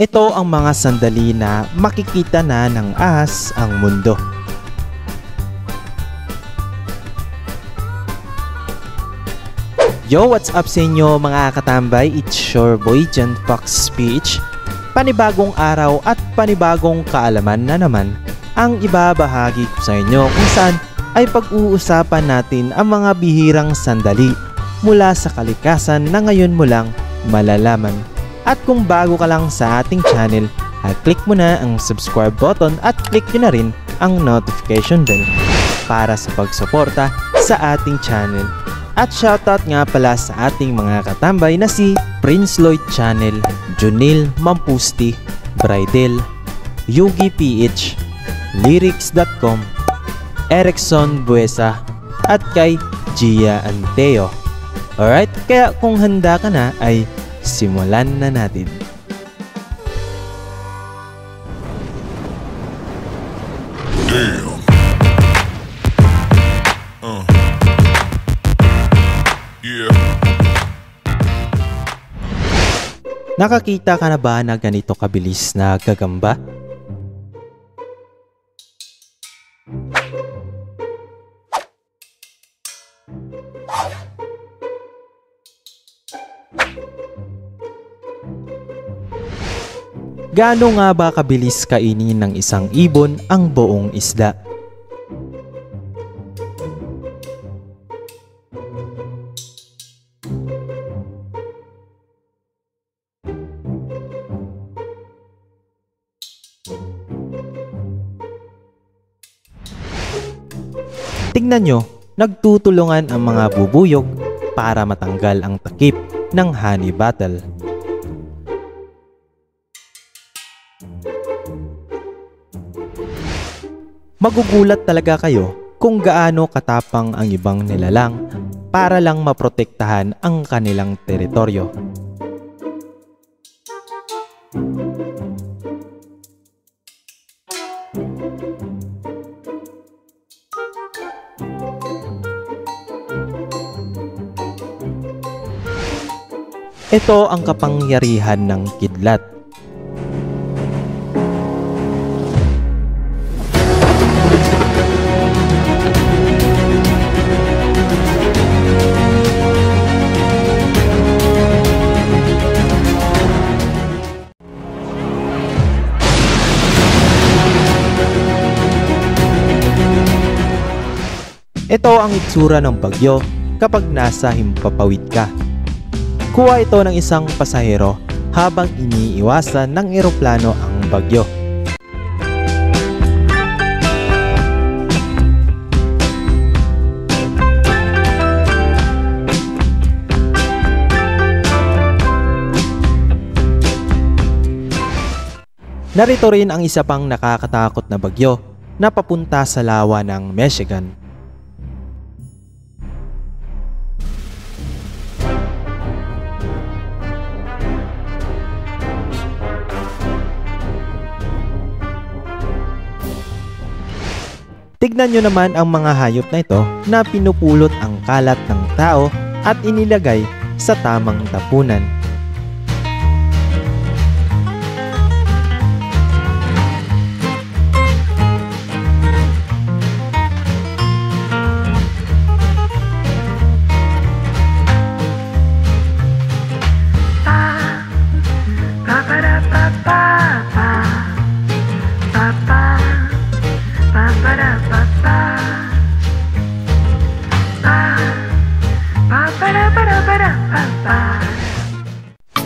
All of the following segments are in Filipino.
Ito ang mga sandali na makikita na ng ahas ang mundo. Yo, what's up sa inyo mga katambay? It's your boy John Fox Speech. Panibagong araw at panibagong kaalaman na naman ang ibabahagi ko sa inyo kung saan ay pag-uusapan natin ang mga bihirang sandali mula sa kalikasan na ngayon mo lang malalaman. At kung bago ka lang sa ating channel, ay click mo na ang subscribe button at click nyo na rin ang notification bell para sa pagsuporta sa ating channel. At shoutout nga pala sa ating mga katambay na si Prince Lloyd Channel, Junil Mampusti, Bridel, Yugi PH, Lyrics.com, Erickson Buesa, at kay Gia Anteo. Alright, kaya kung handa ka na ay simulan na natin. Damn. Uh. Yeah. Nakakita ka na ba na ganito kabilis na gagamba? Gaano nga ba kabilis kainin ng isang ibon ang buong isda? Tingnan nyo, nagtutulungan ang mga bubuyog para matanggal ang takip ng honey battle. Magugulat talaga kayo kung gaano katapang ang ibang nilalang para lang maprotektahan ang kanilang teritoryo. Ito ang kapangyarihan ng kidlat. Ito ang itsura ng bagyo kapag nasa himpapawid ka. Kuha ito ng isang pasahero habang iniiwasan ng eroplano ang bagyo. Narito rin ang isa pang nakakatakot na bagyo na papunta sa lawa ng Michigan. Tignan nyo naman ang mga hayop na ito na pinupulot ang kalat ng tao at inilagay sa tamang tapunan.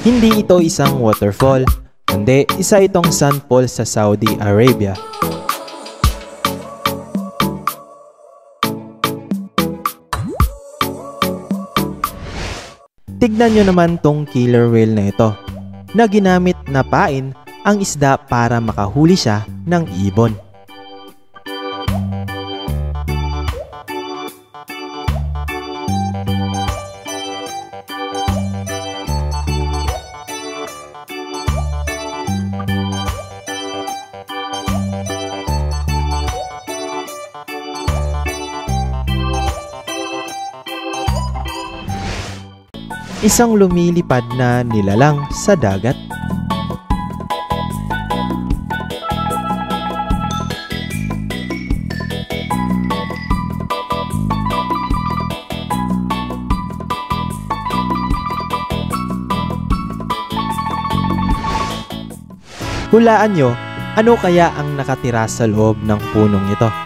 Hindi ito isang waterfall, kundi isa itong sunfall sa Saudi Arabia. Tignan nyo naman tong killer whale na ito na ginamit na pain ang isda para makahuli siya ng ibon. isang lumilipad na nilalang sa dagat. Hulaan nyo, ano kaya ang nakatira sa loob ng punong ito?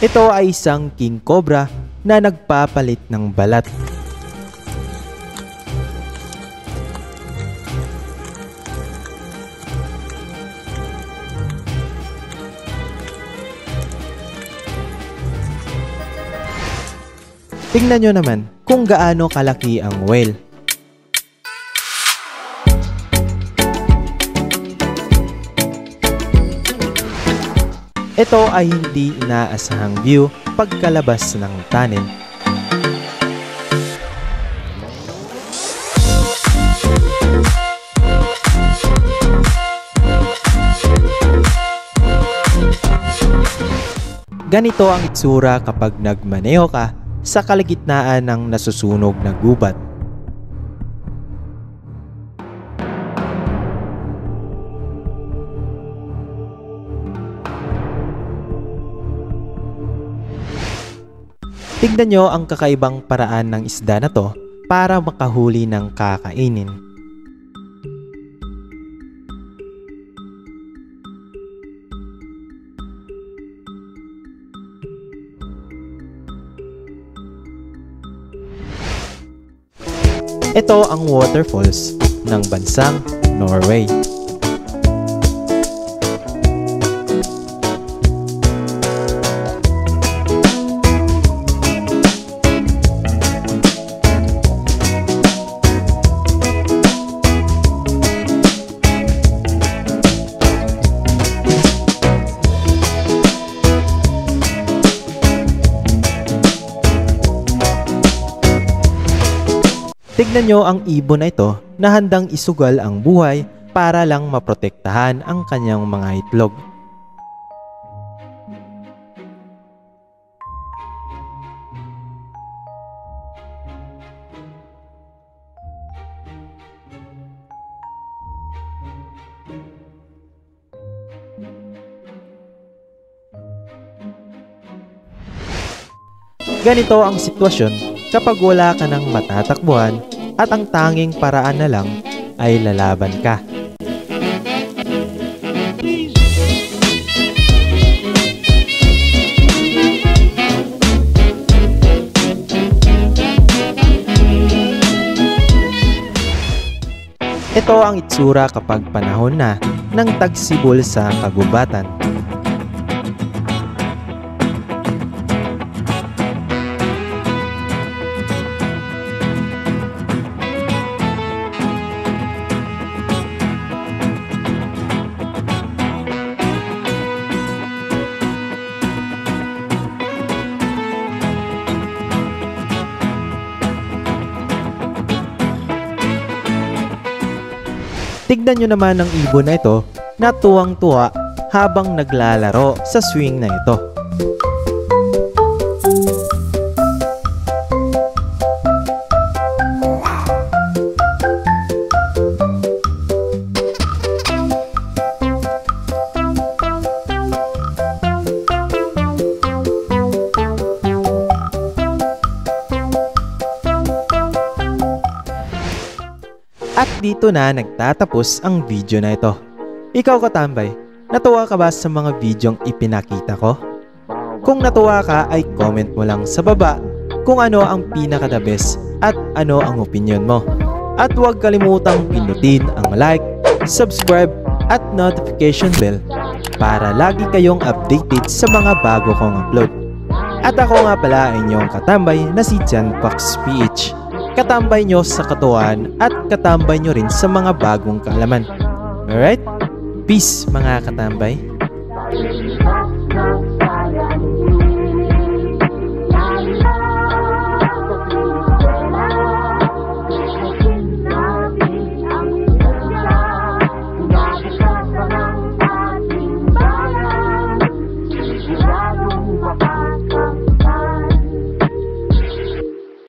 Ito ay isang king cobra na nagpapalit ng balat. Tingnan nyo naman kung gaano kalaki ang whale. Ito ay hindi inaasahang view pagkalabas ng tunnel. Ganito ang itsura kapag nagmaneho ka sa kalagitnaan ng nasusunog na gubat. Tignan nyo ang kakaibang paraan ng isda na to para makahuli ng kakainin. Ito ang waterfalls ng bansang Norway. Tignan nyo ang ibon na ito na handang isugal ang buhay para lang maprotektahan ang kanyang mga itlog. Ganito ang sitwasyon kapag wala ka ng matatakbuhan at ang tanging paraan na lang ay lalaban ka. Ito ang itsura kapag panahon na ng tagsibol sa kagubatan. Tignan nyo naman ang ibon na ito na tuwang-tuwa habang naglalaro sa swing na ito. At dito na nagtatapos ang video na ito. Ikaw katambay, natuwa ka ba sa mga videong ipinakita ko? Kung natuwa ka ay comment mo lang sa baba kung ano ang pinaka the best at ano ang opinion mo. At huwag kalimutang pinutin ang like, subscribe at notification bell para lagi kayong updated sa mga bago kong upload. At ako nga pala ay inyong katambay na si Jan Fox PH katambay nyo sa katuan at katambay nyo rin sa mga bagong kaalaman. Alright? Peace mga katambay.